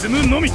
進むのみ。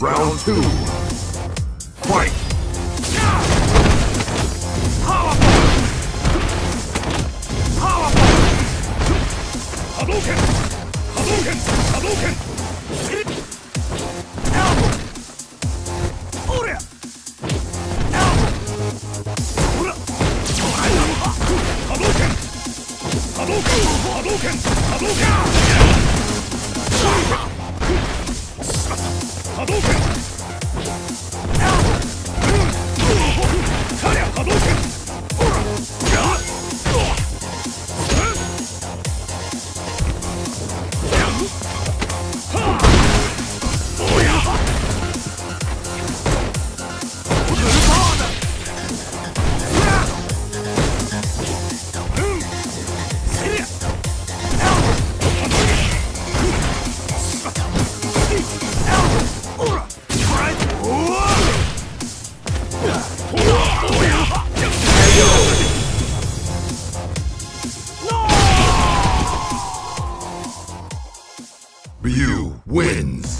Round two. 波動拳 Ryu wins.